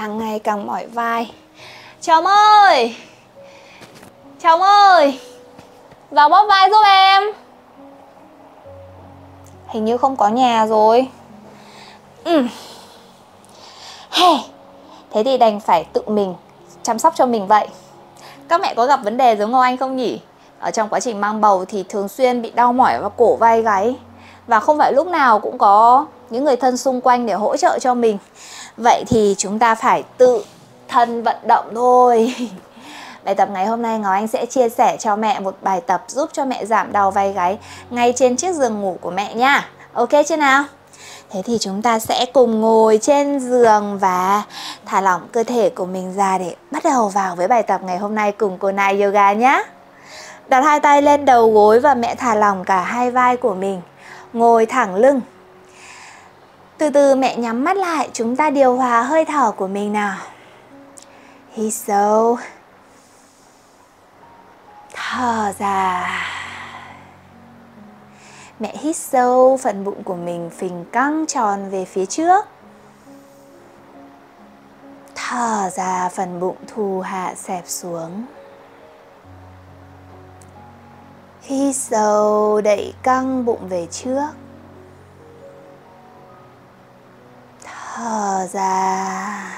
càng ngày càng mỏi vai. Chồng ơi! Chồng ơi! Vào bóp vai giúp em. Hình như không có nhà rồi. Ừ. hey. Thế thì đành phải tự mình chăm sóc cho mình vậy. Các mẹ có gặp vấn đề giống Ngô Anh không nhỉ? Ở trong quá trình mang bầu thì thường xuyên bị đau mỏi vào cổ vai gáy. Và không phải lúc nào cũng có những người thân xung quanh để hỗ trợ cho mình. Vậy thì chúng ta phải tự thân vận động thôi Bài tập ngày hôm nay Ngọc Anh sẽ chia sẻ cho mẹ một bài tập giúp cho mẹ giảm đau vai gáy ngay trên chiếc giường ngủ của mẹ nha Ok chưa nào? Thế thì chúng ta sẽ cùng ngồi trên giường và thả lỏng cơ thể của mình ra để bắt đầu vào với bài tập ngày hôm nay cùng cô Nai Yoga nhé. Đặt hai tay lên đầu gối và mẹ thả lỏng cả hai vai của mình. Ngồi thẳng lưng. Từ từ mẹ nhắm mắt lại, chúng ta điều hòa hơi thở của mình nào. Hít sâu. Thở ra. Mẹ hít sâu, phần bụng của mình phình căng tròn về phía trước. Thở ra, phần bụng thu hạ xẹp xuống. Hít sâu, đẩy căng bụng về trước. Thở ra.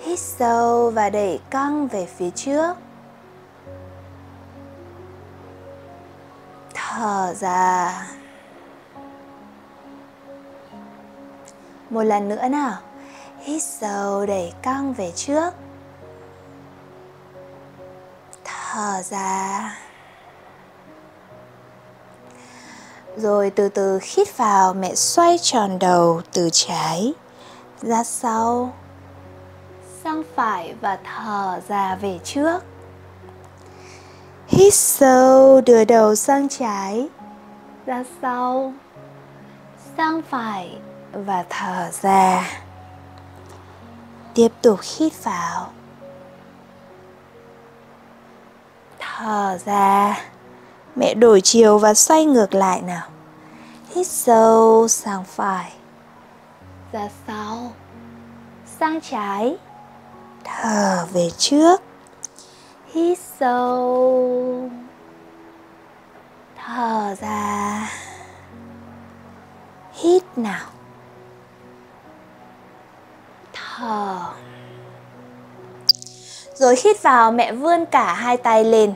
Hít sâu và đẩy căng về phía trước. thở ra một lần nữa nào hít sâu, đẩy căng về trước thở ra rồi từ từ hít vào, mẹ xoay tròn đầu từ trái ra sau. Sang phải và thở ra về trước. Hít sâu, đưa đầu sang trái Ra sau. Sang phải Và thở ra. Tiếp tục hít vào. Thở ra. Mẹ đổi chiều và xoay ngược lại nào. Hít sâu sang phải. Ra sau. Sang trái. Thở về trước. Hít sâu. Thở ra. Hít nào. Thở. Rồi hít vào mẹ vươn cả hai tay lên.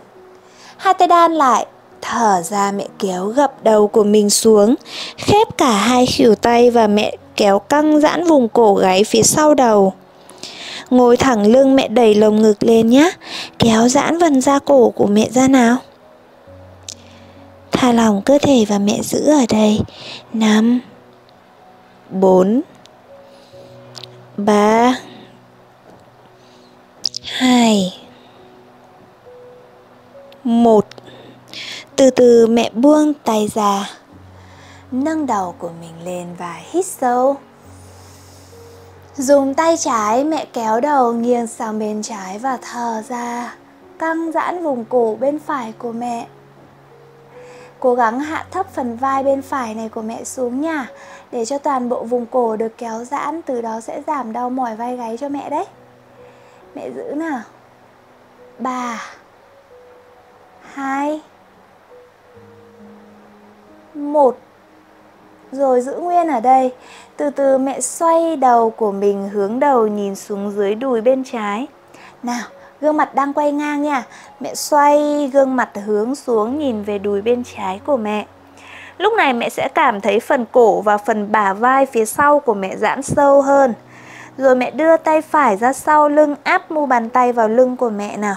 Hai tay đan lại thở ra mẹ kéo gập đầu của mình xuống, khép cả hai khỉu tay và mẹ kéo căng giãn vùng cổ gáy phía sau đầu. Ngồi thẳng lưng mẹ đẩy lồng ngực lên nhé Kéo giãn vần da cổ của mẹ ra nào. Thả lỏng cơ thể và mẹ giữ ở đây. Năm, bốn, ba, hai, một. Từ từ mẹ buông tay ra, Nâng đầu của mình lên và hít sâu. Dùng tay trái mẹ kéo đầu nghiêng sang bên trái và thở ra, Căng giãn vùng cổ bên phải của mẹ. Cố gắng hạ thấp phần vai bên phải này của mẹ xuống nha, Để cho toàn bộ vùng cổ được kéo giãn, Từ đó sẽ giảm đau mỏi vai gáy cho mẹ đấy. Mẹ giữ nào. Ba, hai một. Rồi giữ nguyên ở đây. Từ từ mẹ xoay đầu của mình hướng đầu nhìn xuống dưới đùi bên trái. Nào, gương mặt đang quay ngang nha. Mẹ xoay gương mặt hướng xuống nhìn về đùi bên trái của mẹ. Lúc này mẹ sẽ cảm thấy phần cổ và phần bả vai phía sau của mẹ giãn sâu hơn. Rồi mẹ đưa tay phải ra sau lưng, áp mu bàn tay vào lưng của mẹ nào.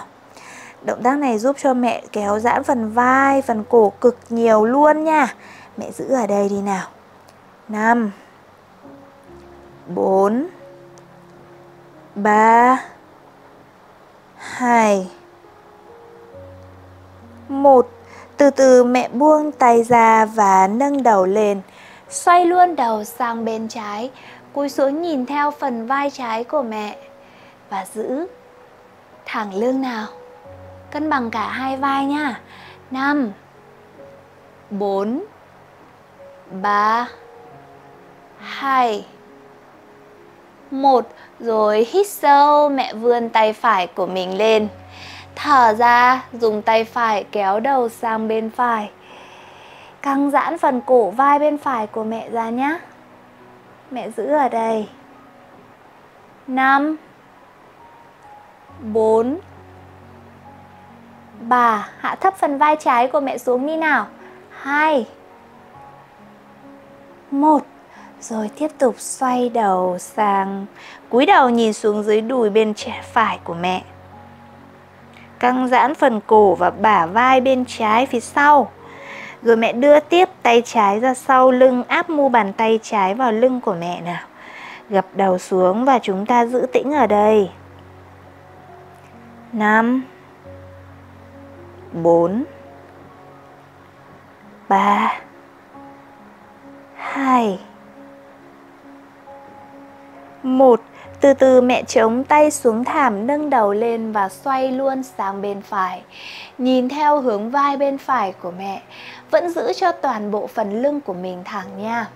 Động tác này giúp cho mẹ kéo giãn phần vai, phần cổ cực nhiều luôn nha. Mẹ giữ ở đây đi nào. 5 4 3 2 1 Từ từ mẹ buông tay ra và nâng đầu lên. Xoay luôn đầu sang bên trái. Cúi xuống nhìn theo phần vai trái của mẹ. Và giữ thẳng lưng nào. Cân bằng cả hai vai nha. 5 4 3 2 1 Rồi hít sâu, mẹ vươn tay phải của mình lên. Thở ra, dùng tay phải kéo đầu sang bên phải. Căng giãn phần cổ vai bên phải của mẹ ra nhé Mẹ giữ ở đây. 5 4 Bà, hạ thấp phần vai trái của mẹ xuống đi nào. 2 1 rồi tiếp tục xoay đầu sang, cúi đầu nhìn xuống dưới đùi bên phải của mẹ. Căng giãn phần cổ và bả vai bên trái phía sau. Rồi mẹ đưa tiếp tay trái ra sau lưng, áp mu bàn tay trái vào lưng của mẹ nào. Gập đầu xuống và chúng ta giữ tĩnh ở đây. 5 bốn, ba, hai. Một, từ từ mẹ chống tay xuống thảm, nâng đầu lên và xoay luôn sang bên phải. Nhìn theo hướng vai bên phải của mẹ, Vẫn giữ cho toàn bộ phần lưng của mình thẳng nha.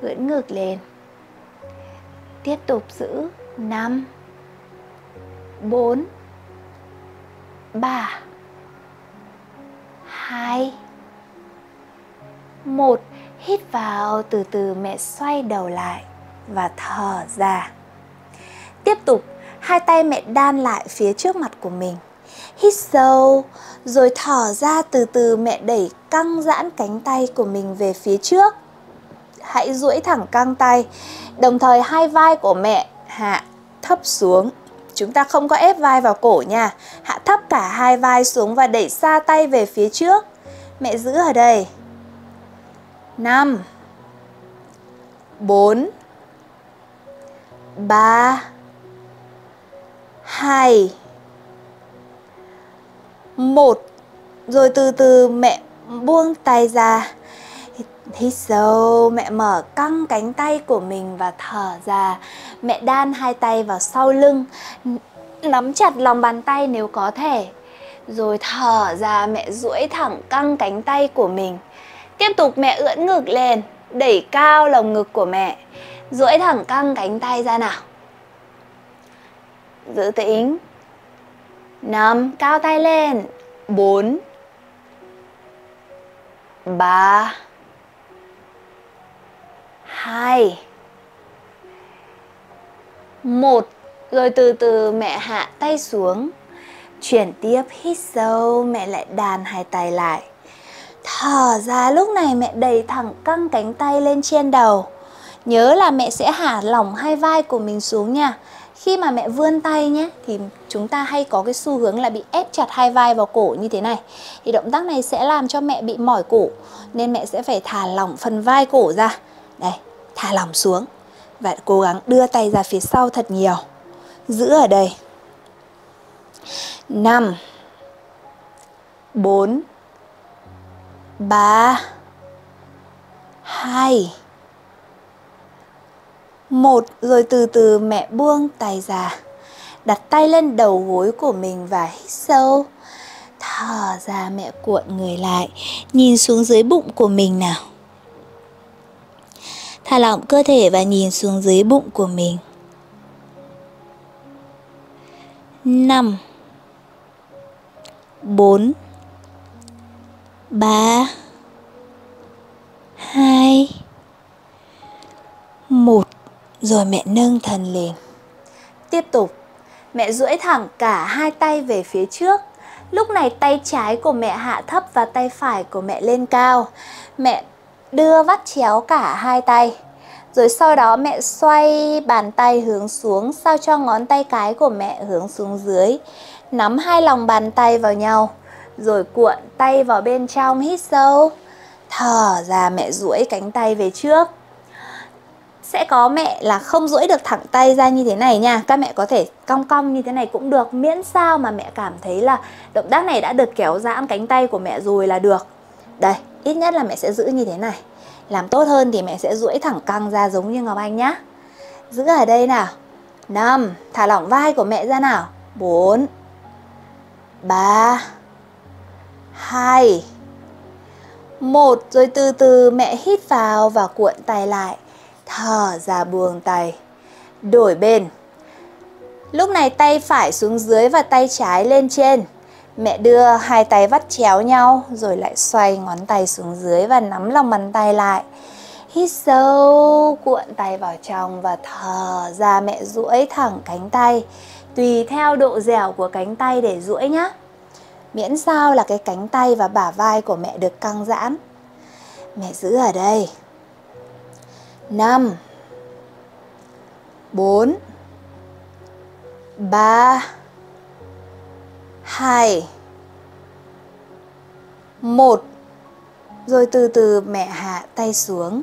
Ưỡn ngược lên. Tiếp tục giữ. 5 4 3 2 1 Hít vào từ từ mẹ xoay đầu lại và thở ra. Tiếp tục, hai tay mẹ đan lại phía trước mặt của mình. Hít sâu, rồi thở ra từ từ mẹ đẩy căng giãn cánh tay của mình về phía trước. Hãy duỗi thẳng căng tay, đồng thời hai vai của mẹ hạ thấp xuống. Chúng ta không có ép vai vào cổ nha. Hạ thấp cả hai vai xuống và đẩy xa tay về phía trước. Mẹ giữ ở đây. 5 4 3 2 1 Rồi từ từ mẹ buông tay ra Hít sâu, mẹ mở căng cánh tay của mình và thở ra. Mẹ đan hai tay vào sau lưng Nắm chặt lòng bàn tay nếu có thể. Rồi thở ra mẹ duỗi thẳng căng cánh tay của mình. Tiếp tục mẹ ưỡn ngực lên Đẩy cao lồng ngực của mẹ. Duỗi thẳng căng cánh tay ra nào. Giữ tĩnh năm cao tay lên. Bốn. Ba hai. Một rồi từ từ mẹ hạ tay xuống. Chuyển tiếp hít sâu mẹ lại đàn hai tay lại. Thở ra lúc này mẹ đầy thẳng căng cánh tay lên trên đầu. Nhớ là mẹ sẽ hạ lỏng hai vai của mình xuống nha. Khi mà mẹ vươn tay nhé Thì chúng ta hay có cái xu hướng là bị ép chặt hai vai vào cổ như thế này. Thì động tác này sẽ làm cho mẹ bị mỏi cổ Nên mẹ sẽ phải thả lỏng phần vai cổ ra. Đây, thả lỏng xuống Và cố gắng đưa tay ra phía sau thật nhiều. Giữ ở đây. 5 4 3 2 1 rồi từ từ mẹ buông tay ra, đặt tay lên đầu gối của mình và hít sâu. Thở ra mẹ cuộn người lại, nhìn xuống dưới bụng của mình nào thả lỏng cơ thể và nhìn xuống dưới bụng của mình. Năm. Bốn. Ba. Hai. Một. Rồi mẹ nâng thần lên. Tiếp tục, mẹ duỗi thẳng cả hai tay về phía trước. Lúc này tay trái của mẹ hạ thấp và tay phải của mẹ lên cao. Mẹ đưa vắt chéo cả hai tay. Rồi sau đó mẹ xoay bàn tay hướng xuống, sao cho ngón tay cái của mẹ hướng xuống dưới. Nắm hai lòng bàn tay vào nhau. Rồi cuộn tay vào bên trong hít sâu. Thở ra mẹ duỗi cánh tay về trước sẽ có mẹ là không duỗi được thẳng tay ra như thế này nha các mẹ có thể cong cong như thế này cũng được, miễn sao mà mẹ cảm thấy là động tác này đã được kéo giãn cánh tay của mẹ rồi là được đây ít nhất là mẹ sẽ giữ như thế này. Làm tốt hơn thì mẹ sẽ duỗi thẳng căng ra giống như Ngọc Anh nhá. Giữ ở đây nào. 5 thả lỏng vai của mẹ ra nào. 4 3 2 1 rồi từ từ mẹ hít vào và cuộn tay lại. Thở ra buông tay. Đổi bên. Lúc này tay phải xuống dưới và tay trái lên trên. Mẹ đưa hai tay vắt chéo nhau rồi lại xoay ngón tay xuống dưới và nắm lòng bàn tay lại. Hít sâu, cuộn tay vào trong và thở ra mẹ duỗi thẳng cánh tay. Tùy theo độ dẻo của cánh tay để duỗi nhé. Miễn sao là cái cánh tay và bả vai của mẹ được căng giãn. Mẹ giữ ở đây. 5 4 3 2 1 Rồi từ từ mẹ hạ tay xuống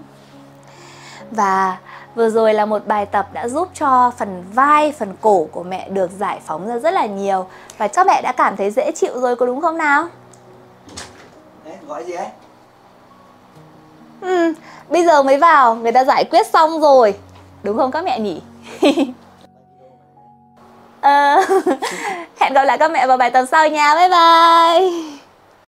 Và vừa rồi là một bài tập đã giúp cho phần vai, phần cổ của mẹ được giải phóng ra rất là nhiều Và cho mẹ đã cảm thấy dễ chịu rồi có đúng không nào? Đấy, gọi gì ấy? Ừ, bây giờ mới vào, người ta giải quyết xong rồi Đúng không các mẹ nhỉ? Ờ, hẹn gặp lại các mẹ vào bài tuần sau nha, bye bye.